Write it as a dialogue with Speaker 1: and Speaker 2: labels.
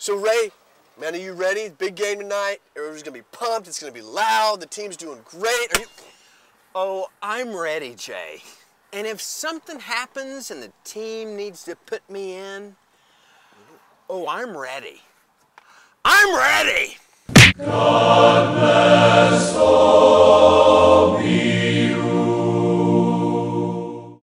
Speaker 1: So Ray, man, are you ready? Big game tonight. Everybody's gonna be pumped. It's gonna be loud. The team's doing great. Are you?
Speaker 2: Oh, I'm ready, Jay. And if something happens and the team needs to put me in, oh, I'm ready. I'm ready!